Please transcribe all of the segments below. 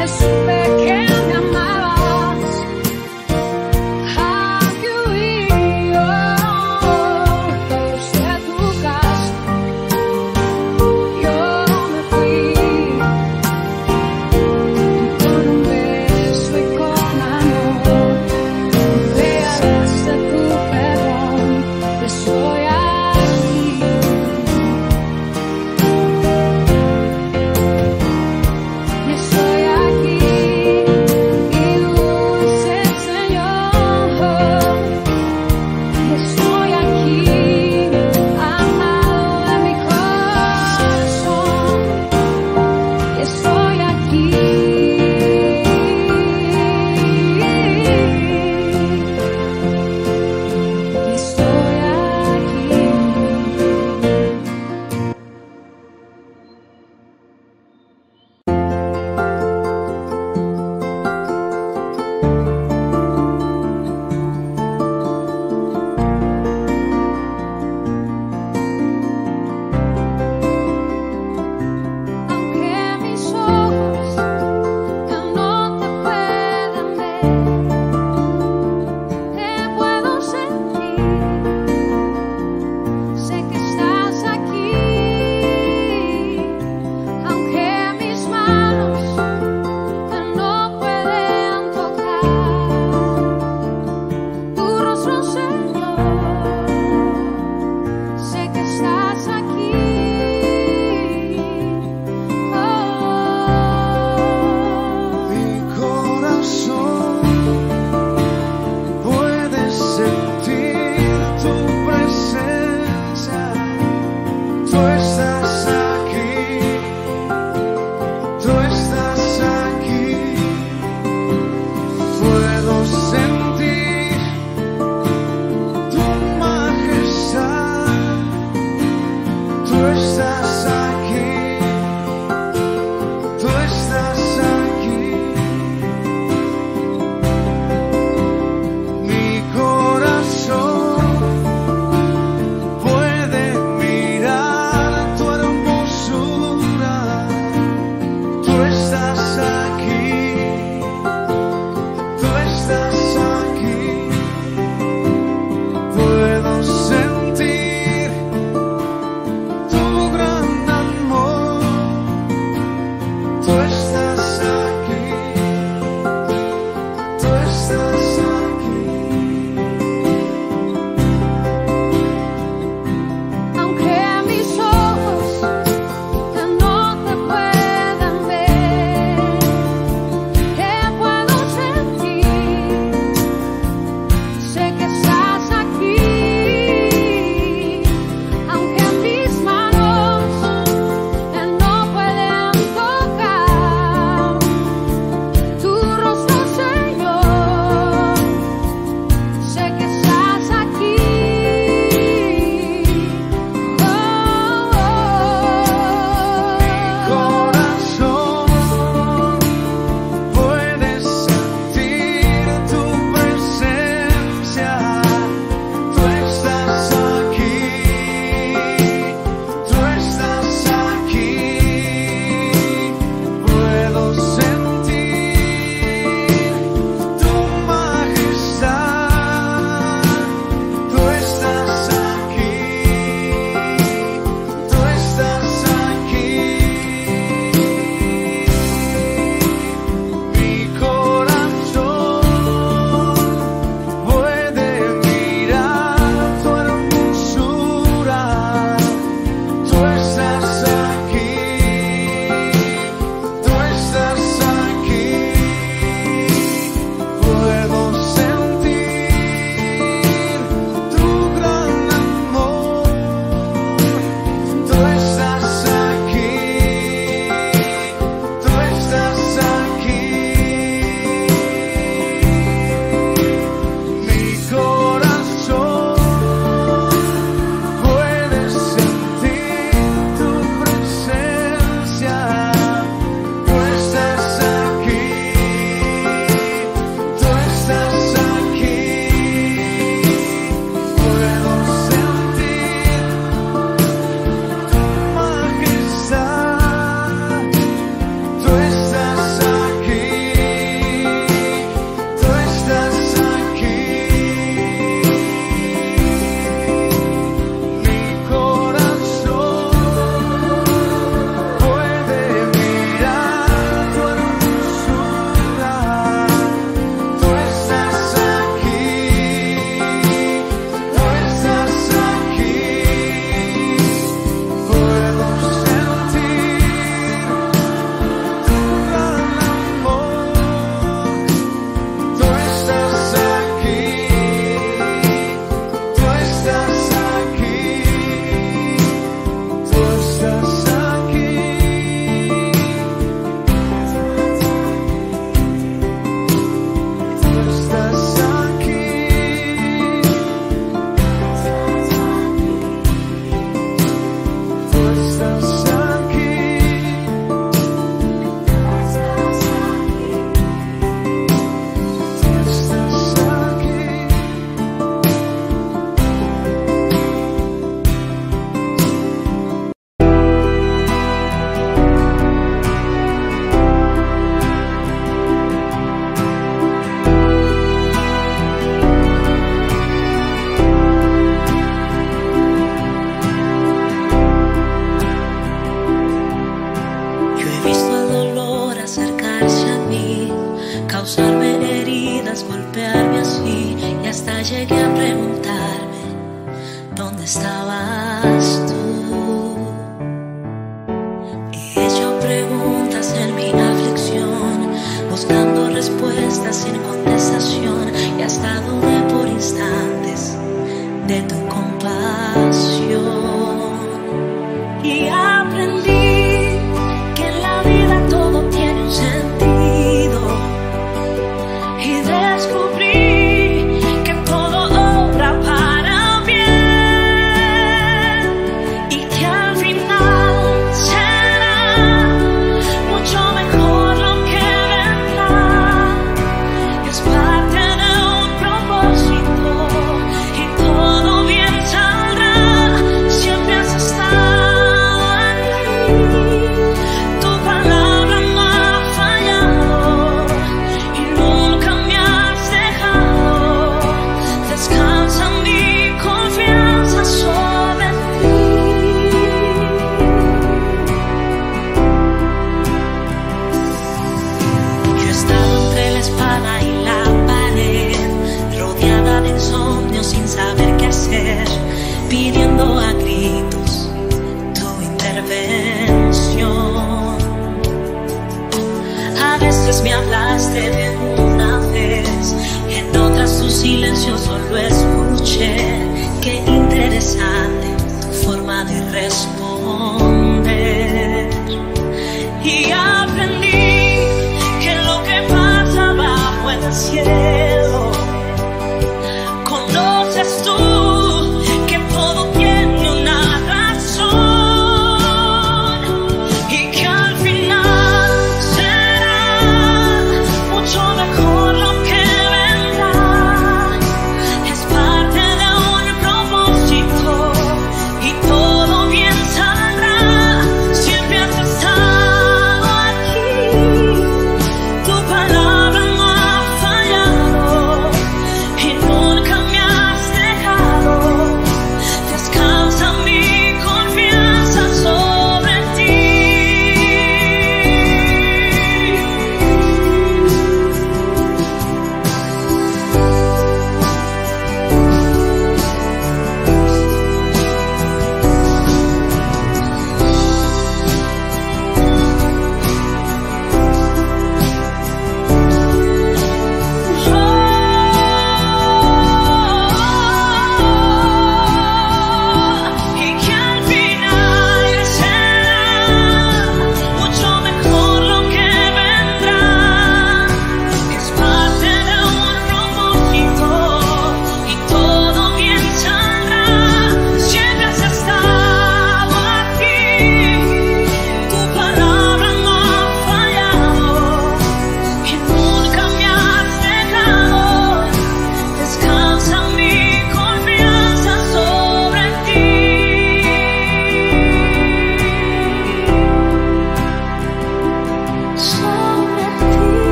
the super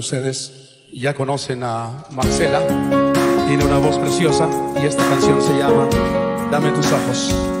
ustedes ya conocen a Marcela, tiene una voz preciosa y esta canción se llama Dame tus ojos.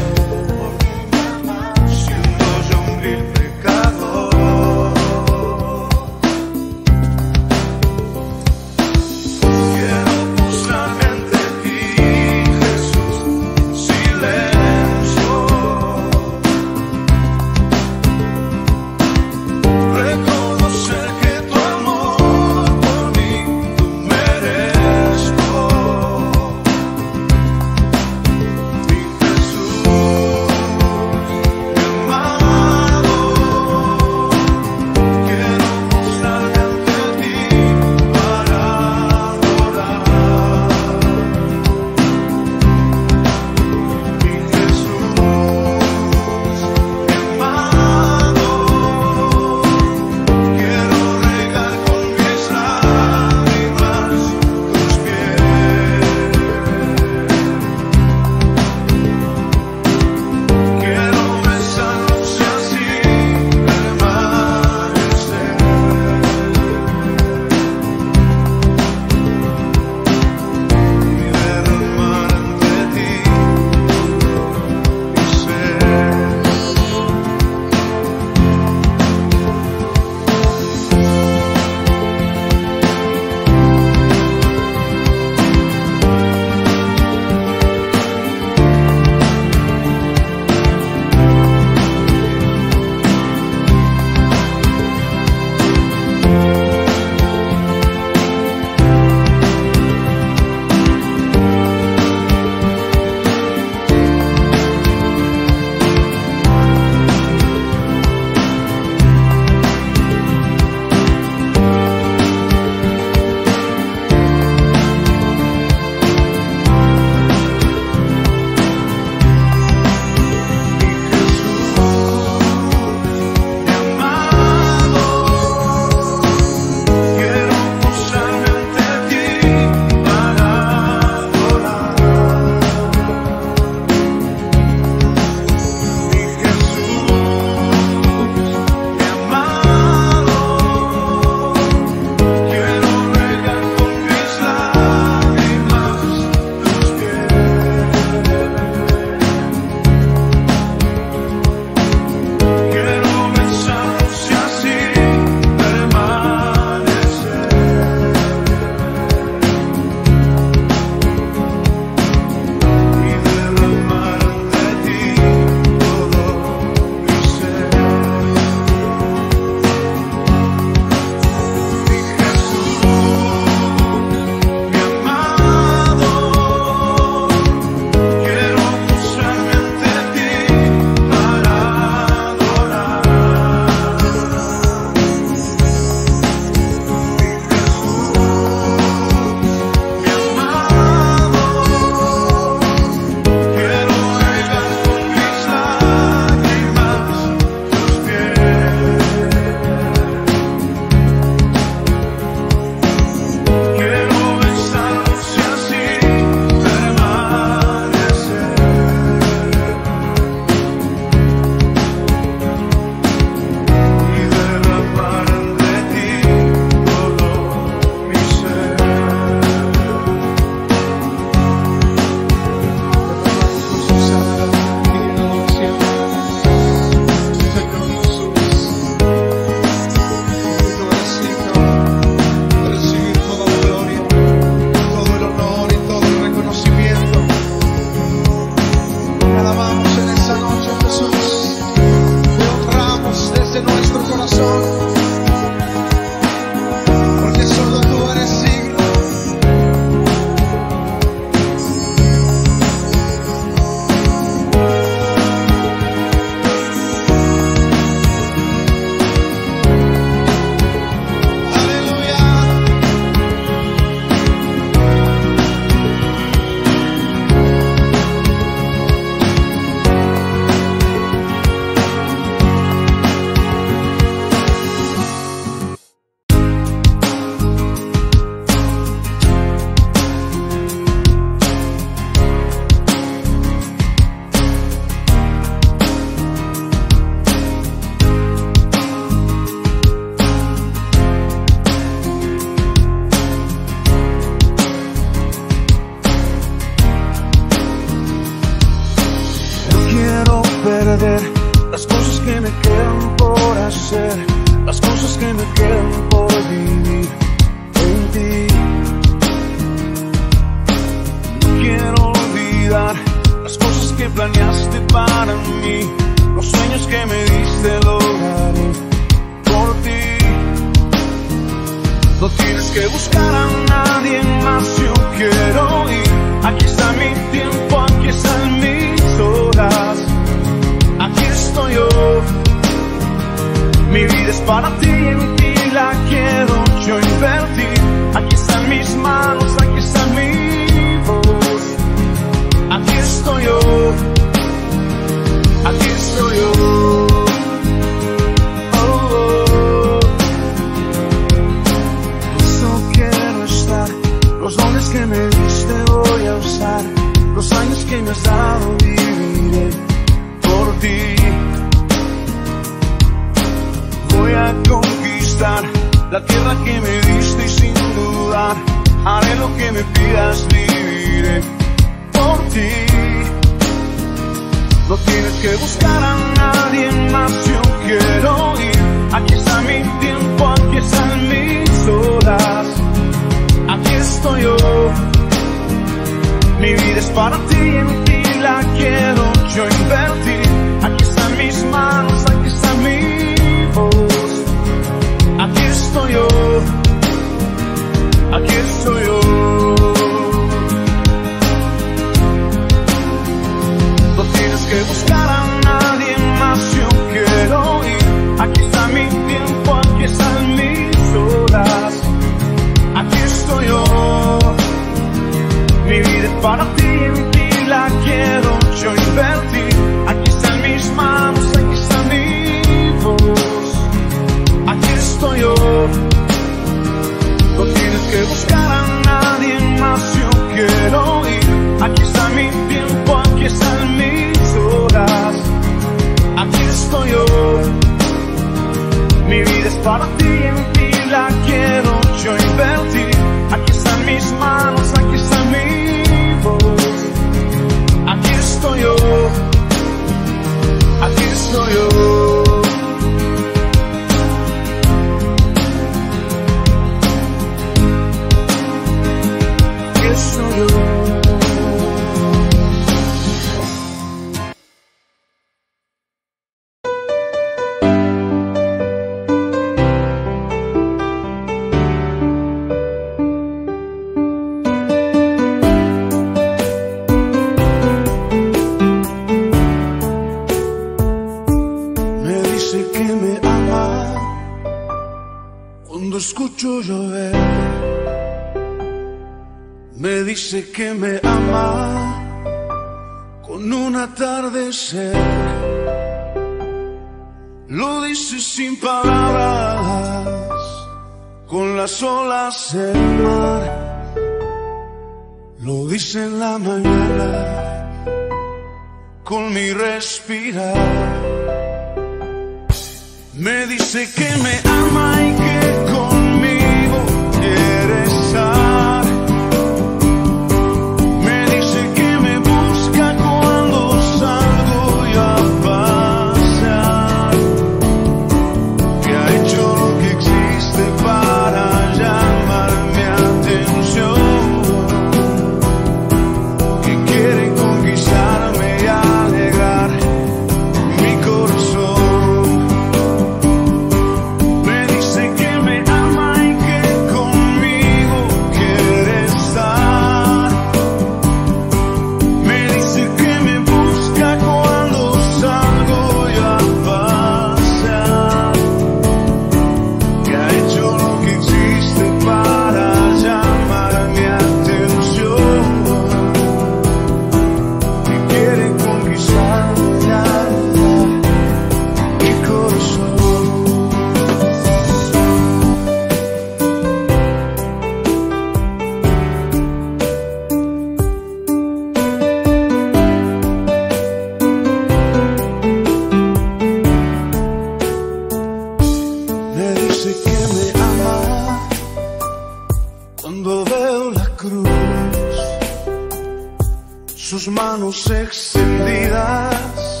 extendidas,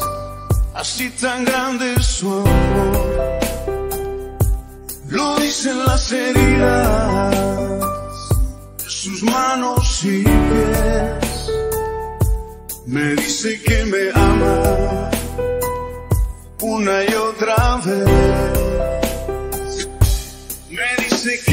así tan grande su amor. Lo dicen las heridas de sus manos y pies. Me dice que me ama una y otra vez. Me dice que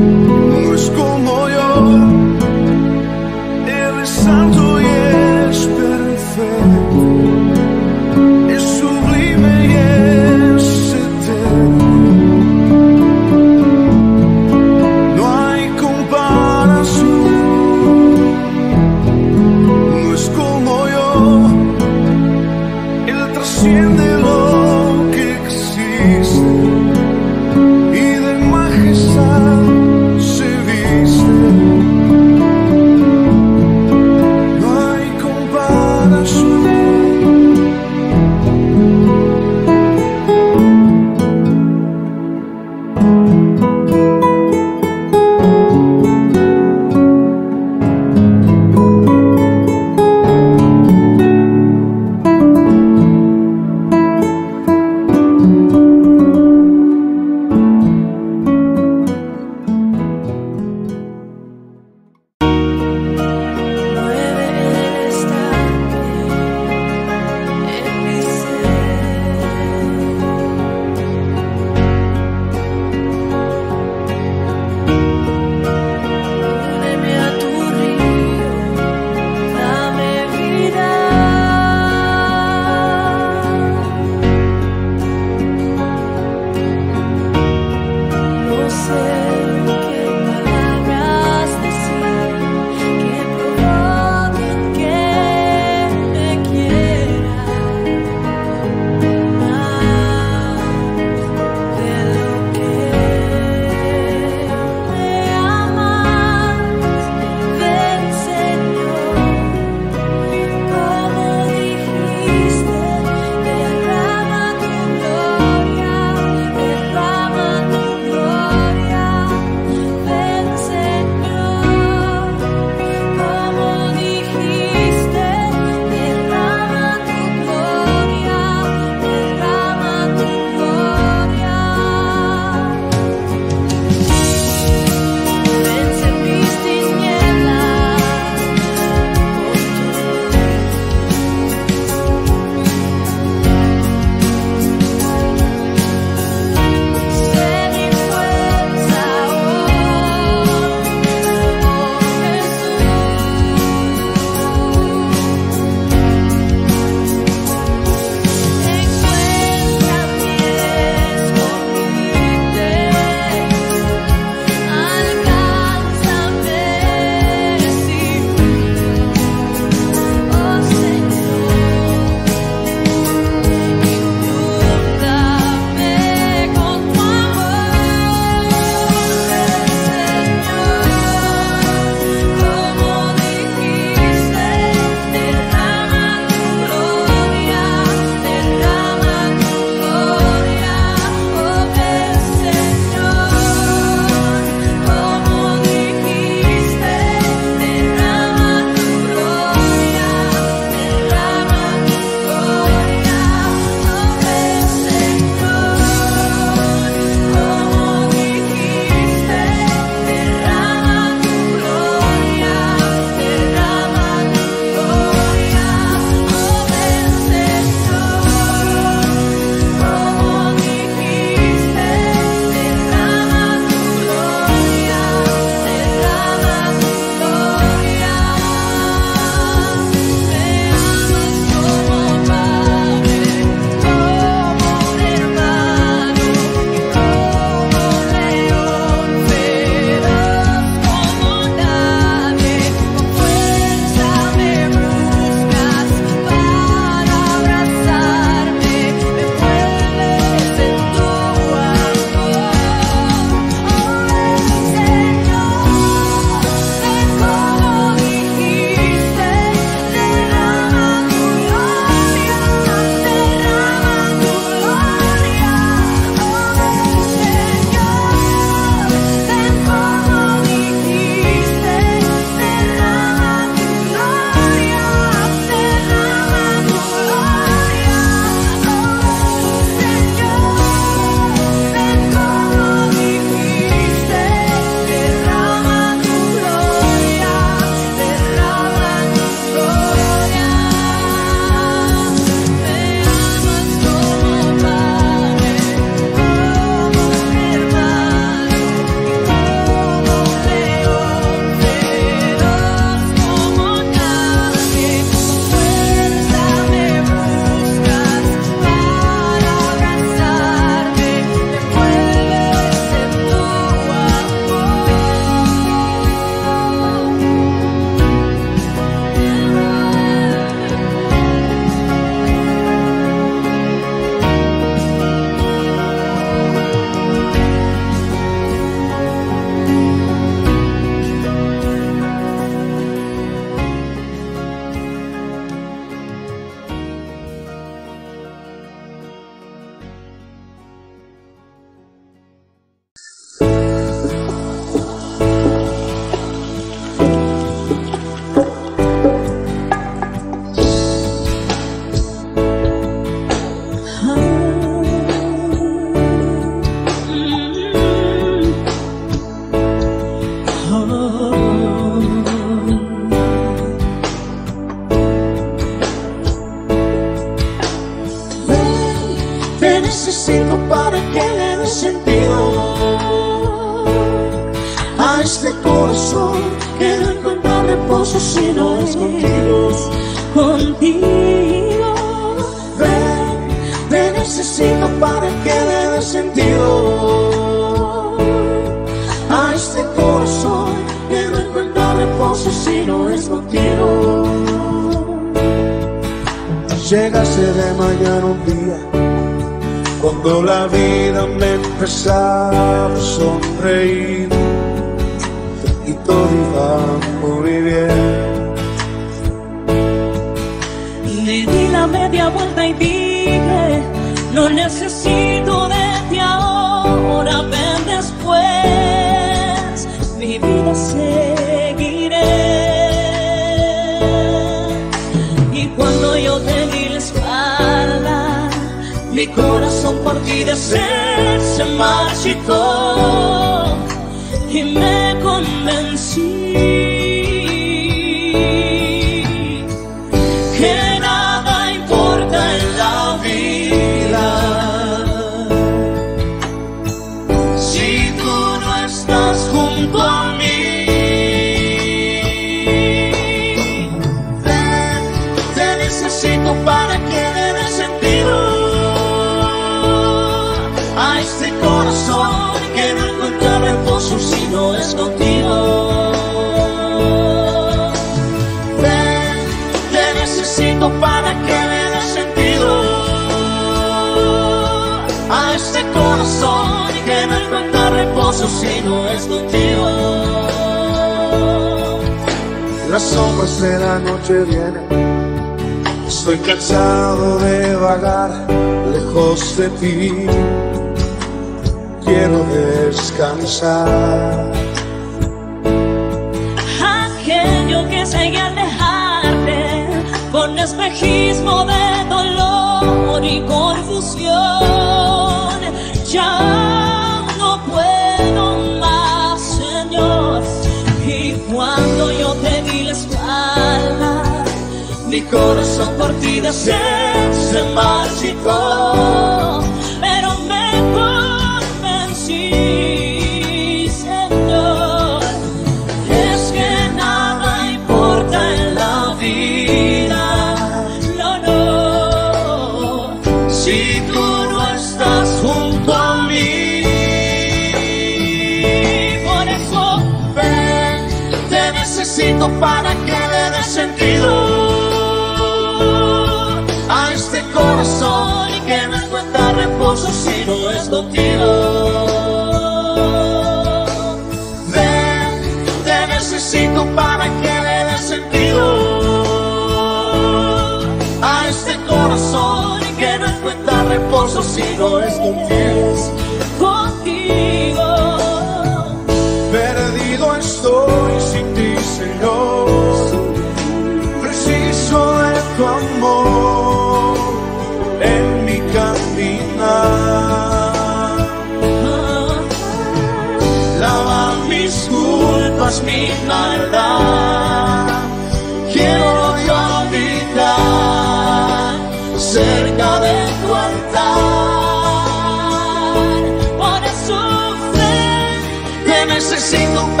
necesito para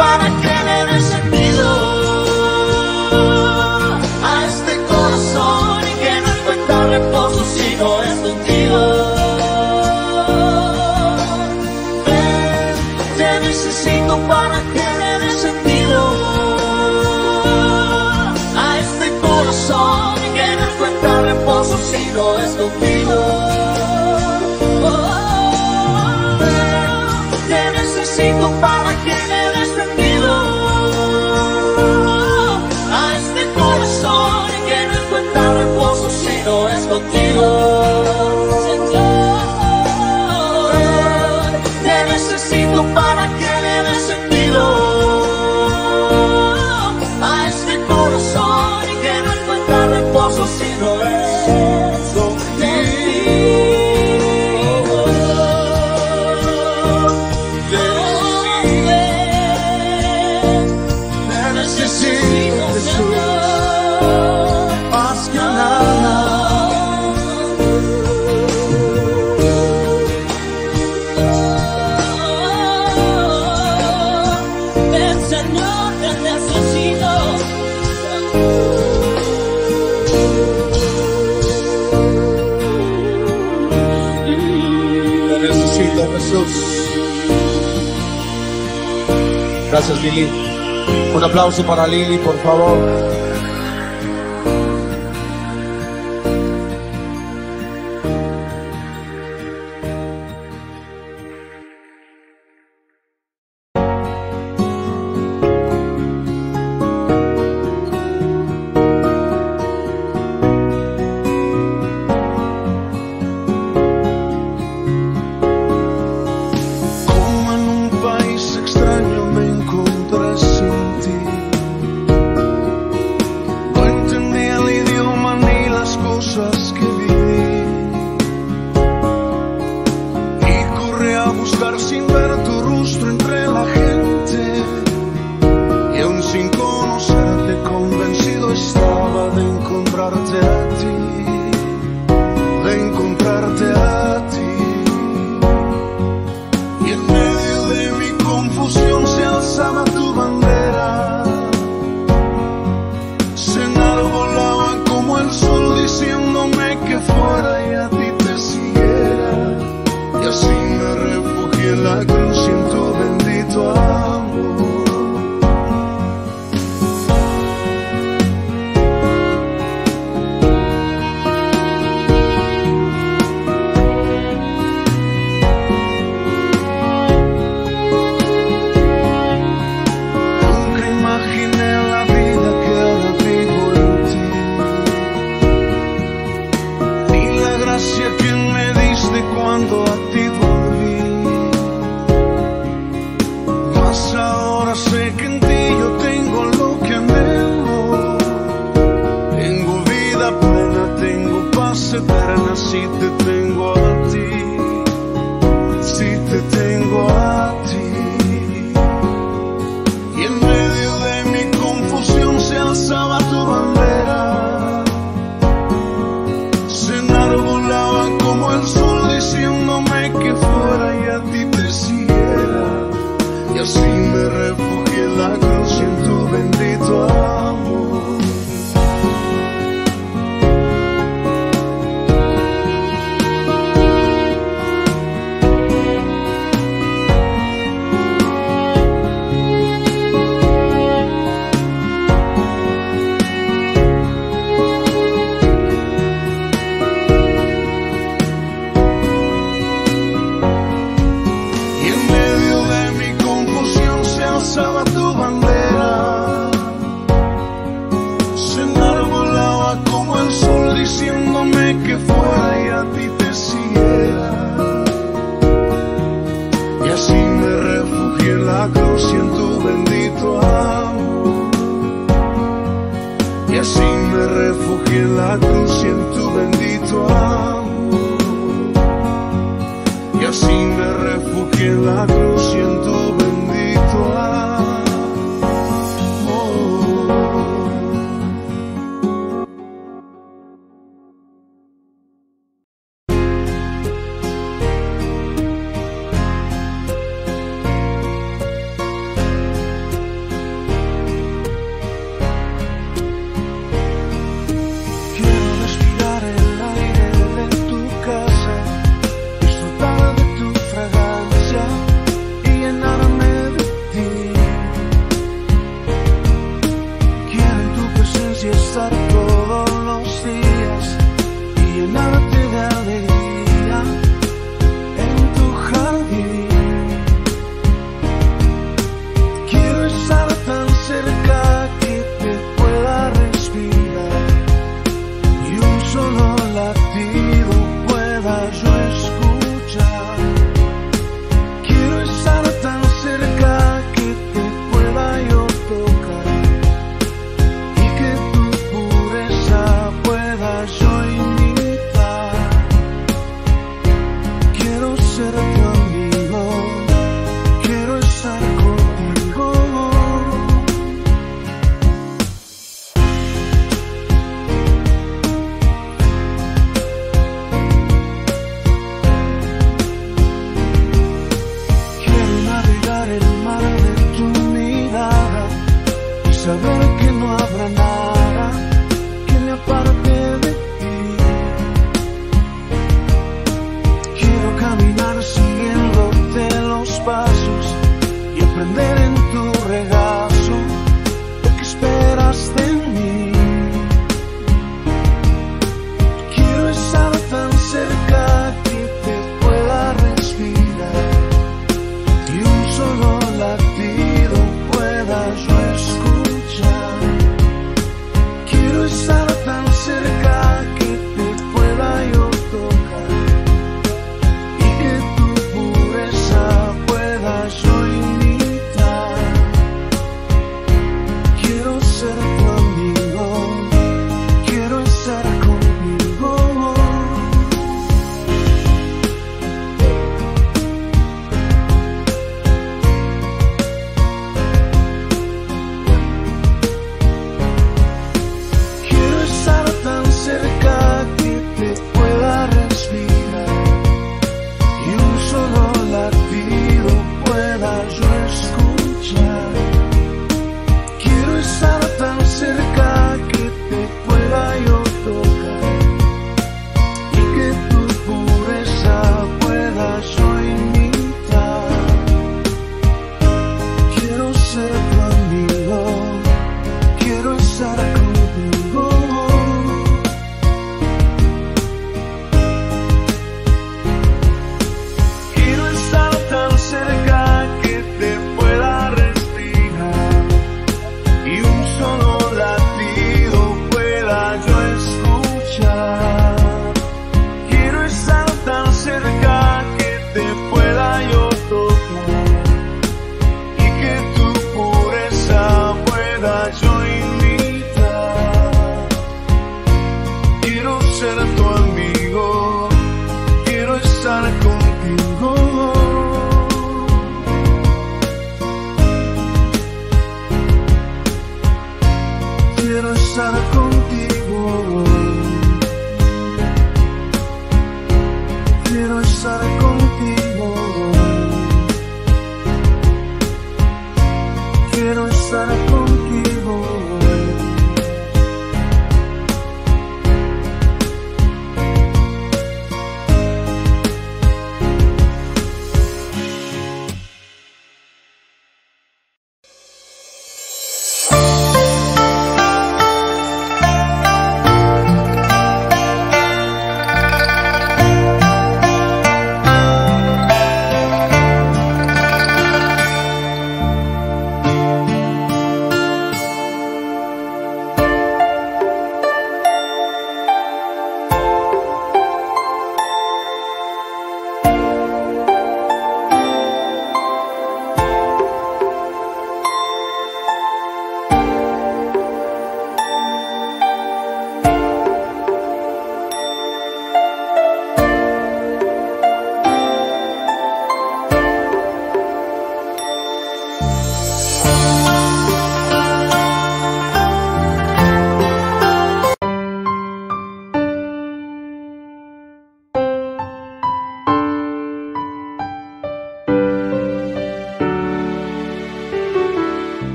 Un aplauso para Lili, por favor.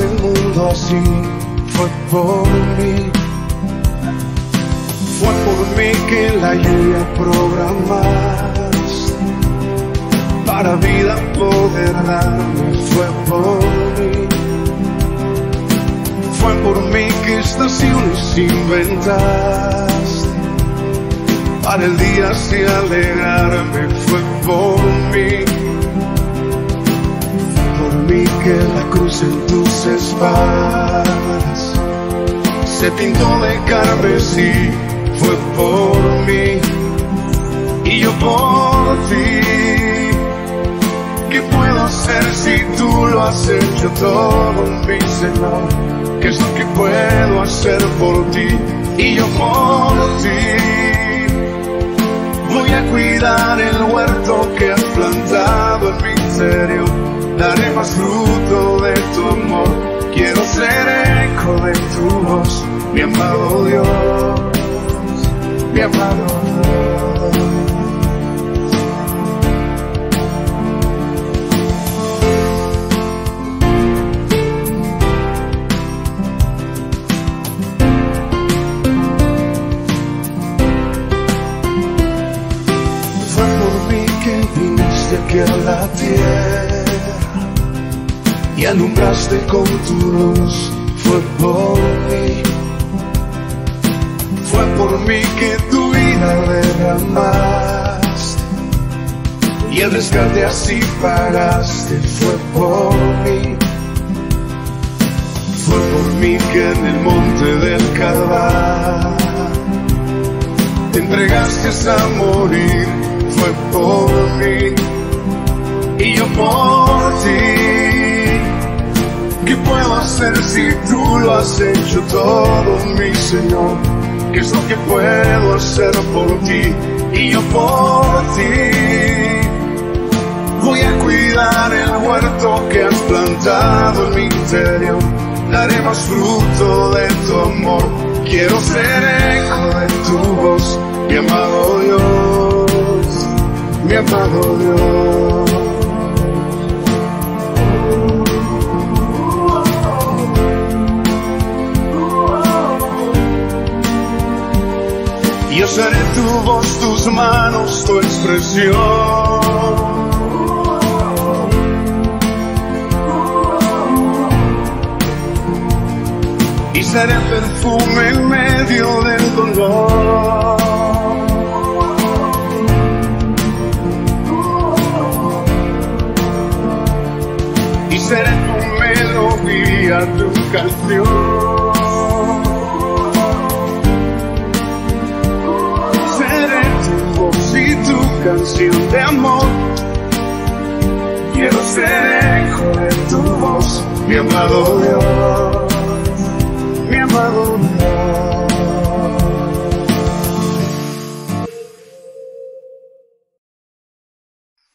El mundo así. Fue por mí, fue por mí que la lluvia programaste para vida poder darme fue por mí. Fue por mí que estaciones inventaste. Para el día así alegrarme fue por mí. Fue por mí que la cruz en tus espaldas se pintó de carmesí. Fue por mí y yo por ti. ¿Qué puedo hacer si tú lo has hecho todo, mi Señor? ¿Qué es lo que puedo hacer por ti y yo por ti? Voy a cuidar el huerto que has plantado en mi interior. Daré más fruto de tu amor. Quiero ser eco de tu voz, mi amado Dios, mi amado Dios. Fue por mí que viniste aquí a la tierra y alumbraste con tu luz. Fue por mí, fue por mí que tu vida derramaste y el rescate así pagaste. Fue por mí, fue por mí que en el monte del Calvario te entregaste a morir, fue por mí y yo por ti puedo hacer si tú lo has hecho todo, mi Señor? ¿Qué es lo que puedo hacer por ti y yo por ti? Voy a cuidar el huerto que has plantado en mi interior. Daré más fruto de tu amor. Quiero ser eco de tu voz, mi amado Dios, mi amado Dios. Seré tu voz, tus manos, tu expresión. Y seré perfume en medio del dolor. Y seré tu melodía, tu canción. canción de amor. Quiero ser eco de tu voz, mi amado Dios, mi amado Dios.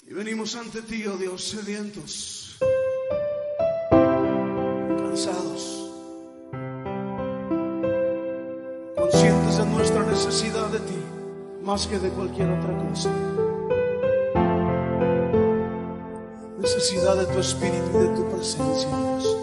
Y venimos ante ti, oh Dios, sedientos, cansados, conscientes de nuestra necesidad de ti más que de cualquier otra cosa. Necesidad de tu espíritu y de tu presencia, Dios.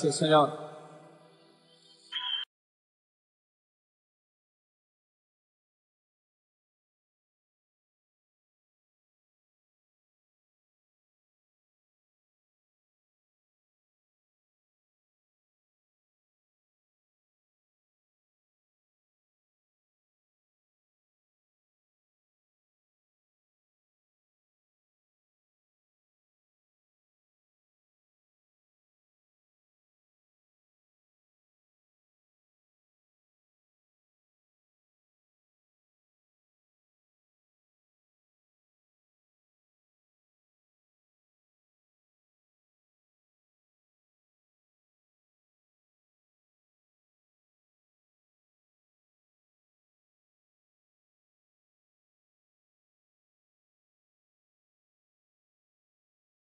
Si no